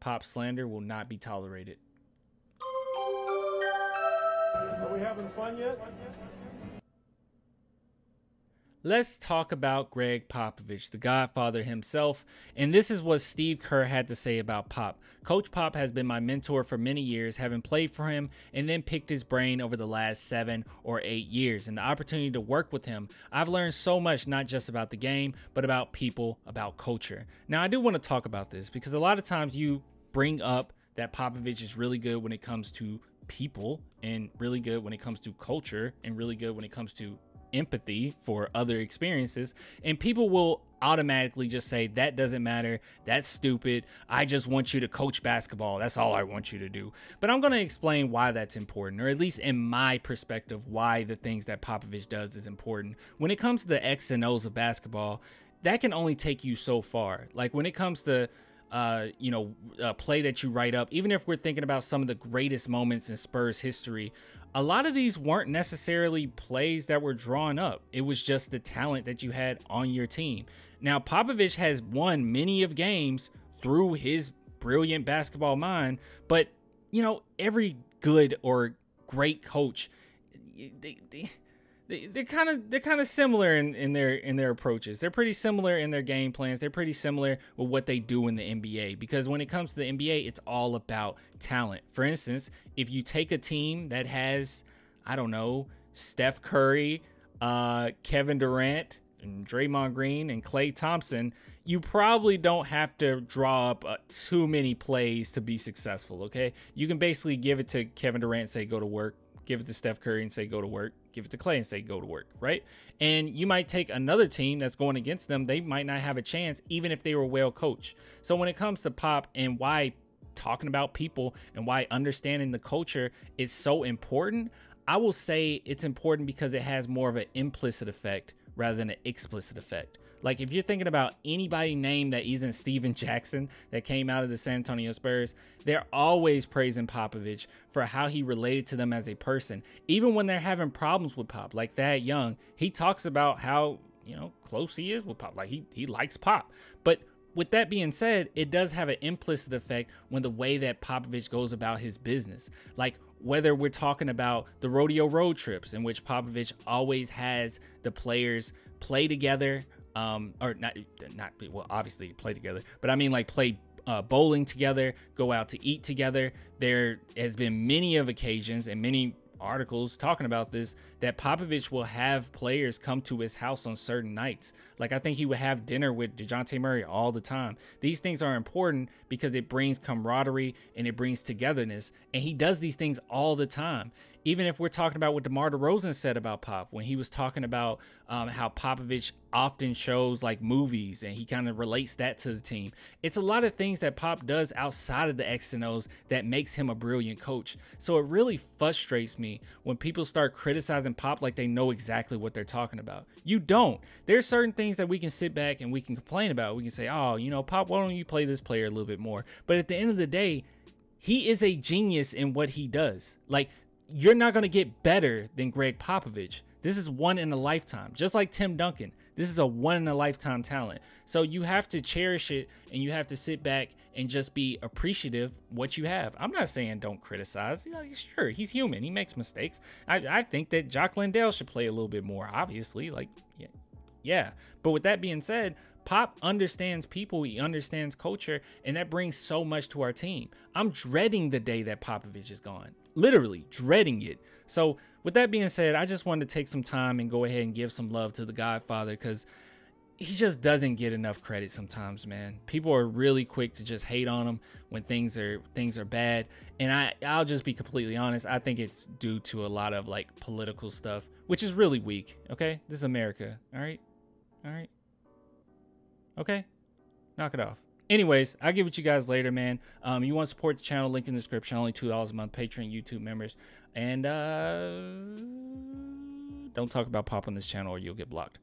Pop slander will not be tolerated. Are we having fun yet? Let's talk about Gregg Popovich, the godfather himself. And this is what Steve Kerr had to say about Pop. Coach Pop has been my mentor for many years, having played for him and then picked his brain over the last seven or eight years. And the opportunity to work with him, I've learned so much, not just about the game, but about people, about culture. Now, I do want to talk about this because a lot of times you bring up that Popovich is really good when it comes to people and really good when it comes to culture and really good when it comes to empathy for other experiences and people will automatically just say that doesn't matter. That's stupid. I just want you to coach basketball. That's all i want you to do. But i'm going to explain why that's important or at least in my perspective why the things that popovich does is important. When it comes to the x and o's of basketball that can only take you so far. Like when it comes to uh, you know, a play that you write up, even if we're thinking about some of the greatest moments in Spurs history, a lot of these weren't necessarily plays that were drawn up. It was just the talent that you had on your team. Now, Popovich has won many of games through his brilliant basketball mind, but you know, every good or great coach, they, they, they, they're kind of they're kind of similar in, in their in their approaches. They're pretty similar in their game plans. They're pretty similar with what they do in the NBA because when it comes to the NBA, it's all about talent. For instance, if you take a team that has I don't know Steph Curry, uh, Kevin Durant, and Draymond Green and Klay Thompson, you probably don't have to draw up uh, too many plays to be successful. Okay, you can basically give it to Kevin Durant, say go to work give it to Steph Curry and say go to work, give it to Klay and say go to work, right? And you might take another team that's going against them, they might not have a chance even if they were well coached. So when it comes to Pop and why talking about people and why understanding the culture is so important, I will say it's important because it has more of an implicit effect rather than an explicit effect. Like if you're thinking about anybody named that isn't Stephen Jackson that came out of the San Antonio Spurs, they're always praising Popovich for how he related to them as a person. Even when they're having problems with Pop, like Thad Young, he talks about how, you know, close he is with Pop. Like he he likes Pop. But with that being said, it does have an implicit effect when the way that Popovich goes about his business. Like whether we're talking about the rodeo road trips in which Popovich always has the players play together um, or not, not well, obviously play together, but I mean like play uh, bowling together, go out to eat together. There has been many of occasions and many articles talking about this that Popovich will have players come to his house on certain nights. Like I think he would have dinner with DeJounte Murray all the time. These things are important because it brings camaraderie and it brings togetherness. And he does these things all the time even if we're talking about what DeMar DeRozan said about Pop when he was talking about um, how Popovich often shows like movies and he kind of relates that to the team. It's a lot of things that Pop does outside of the X and O's that makes him a brilliant coach. So it really frustrates me when people start criticizing Pop like they know exactly what they're talking about. You don't. There's certain things that we can sit back and we can complain about. We can say, oh, you know, Pop, why don't you play this player a little bit more? But at the end of the day, he is a genius in what he does. Like you're not going to get better than Gregg Popovich. This is one in a lifetime, just like Tim Duncan. This is a one in a lifetime talent. So you have to cherish it and you have to sit back and just be appreciative what you have. I'm not saying don't criticize. You know, sure, he's human. He makes mistakes. I, I think that Jock Landale should play a little bit more, obviously. Like, yeah. Yeah. But with that being said, Pop understands people, he understands culture, and that brings so much to our team. I'm dreading the day that Popovich is gone. Literally dreading it. So, with that being said, I just wanted to take some time and go ahead and give some love to the Godfather because he just doesn't get enough credit sometimes, man. People are really quick to just hate on him when things are things are bad. And I I'll just be completely honest, I think it's due to a lot of like political stuff, which is really weak, okay? This is America, all right? All right. Okay? Knock it off. Anyways, I'll give it to you guys later, man. Um, you want to support the channel, link in the description. Only $2 a month, Patreon, YouTube members. And uh, don't talk about pop on this channel or you'll get blocked.